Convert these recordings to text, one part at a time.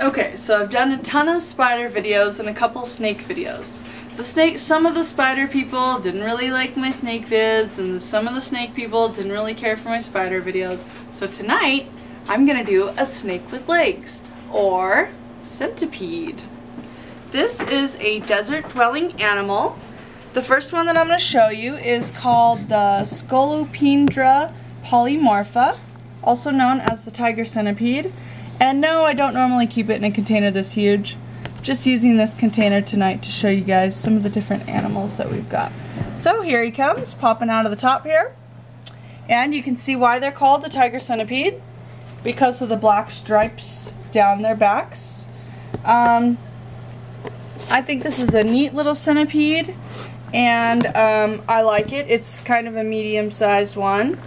Okay, so I've done a ton of spider videos and a couple snake videos. The snake, some of the spider people didn't really like my snake vids and some of the snake people didn't really care for my spider videos. So tonight, I'm gonna do a snake with legs, or centipede. This is a desert dwelling animal. The first one that I'm gonna show you is called the Scolopendra polymorpha, also known as the tiger centipede. And no, I don't normally keep it in a container this huge. Just using this container tonight to show you guys some of the different animals that we've got. So here he comes, popping out of the top here. And you can see why they're called the tiger centipede. Because of the black stripes down their backs. Um, I think this is a neat little centipede. And um, I like it. It's kind of a medium-sized one.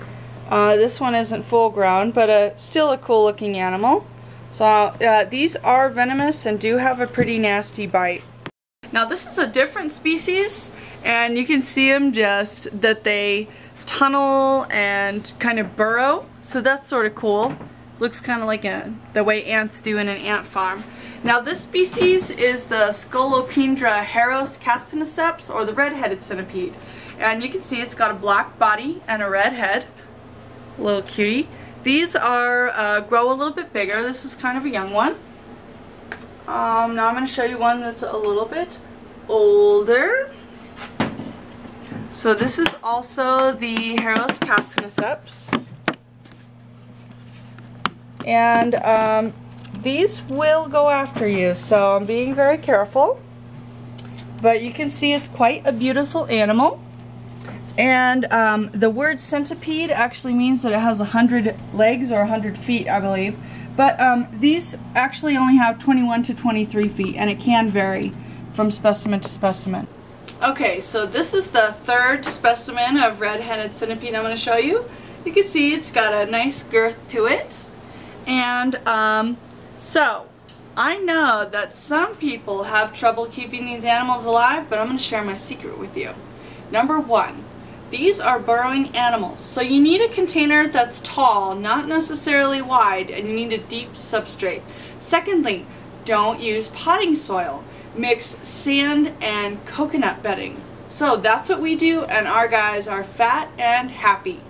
Uh, this one isn't full grown, but a, still a cool looking animal. So uh, these are venomous and do have a pretty nasty bite. Now this is a different species and you can see them just that they tunnel and kind of burrow. So that's sort of cool. Looks kind of like a, the way ants do in an ant farm. Now this species is the Scolopendra heros castaniceps or the red-headed centipede. And you can see it's got a black body and a red head. Little cutie. These are uh, grow a little bit bigger. This is kind of a young one. Um, now I'm going to show you one that's a little bit older. So this is also the Heros castaniceps. And um, these will go after you, so I'm being very careful. But you can see it's quite a beautiful animal. And um, the word centipede actually means that it has 100 legs or 100 feet, I believe. But um, these actually only have 21 to 23 feet, and it can vary from specimen to specimen. Okay, so this is the third specimen of red-headed centipede I'm going to show you. You can see it's got a nice girth to it. And um, so, I know that some people have trouble keeping these animals alive, but I'm going to share my secret with you. Number one, these are burrowing animals, so you need a container that's tall, not necessarily wide, and you need a deep substrate. Secondly, don't use potting soil. Mix sand and coconut bedding. So that's what we do, and our guys are fat and happy.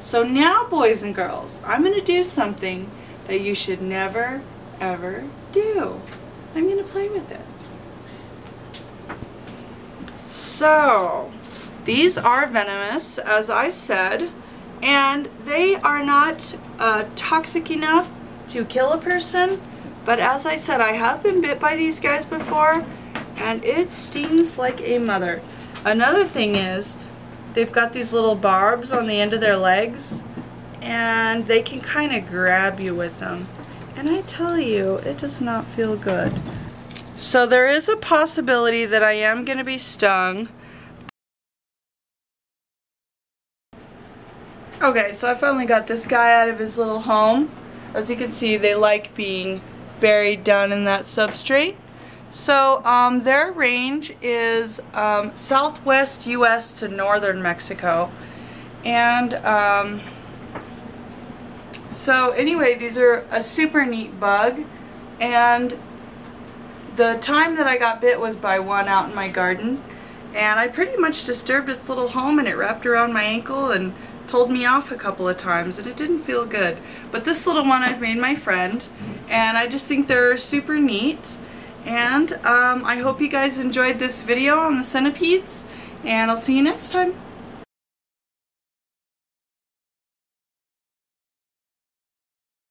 So now, boys and girls, I'm going to do something that you should never, ever do. I'm going to play with it. So, these are venomous, as I said, and they are not uh, toxic enough to kill a person, but as I said, I have been bit by these guys before, and it stings like a mother. Another thing is, they've got these little barbs on the end of their legs, and they can kind of grab you with them. And I tell you, it does not feel good. So there is a possibility that I am going to be stung. Okay, so I finally got this guy out of his little home. As you can see, they like being buried down in that substrate. So um, their range is um, southwest U.S. to northern Mexico. And um, so anyway, these are a super neat bug. And the time that I got bit was by one out in my garden. And I pretty much disturbed its little home and it wrapped around my ankle and told me off a couple of times and it didn't feel good. But this little one I've made my friend and I just think they're super neat. And um, I hope you guys enjoyed this video on the centipedes and I'll see you next time.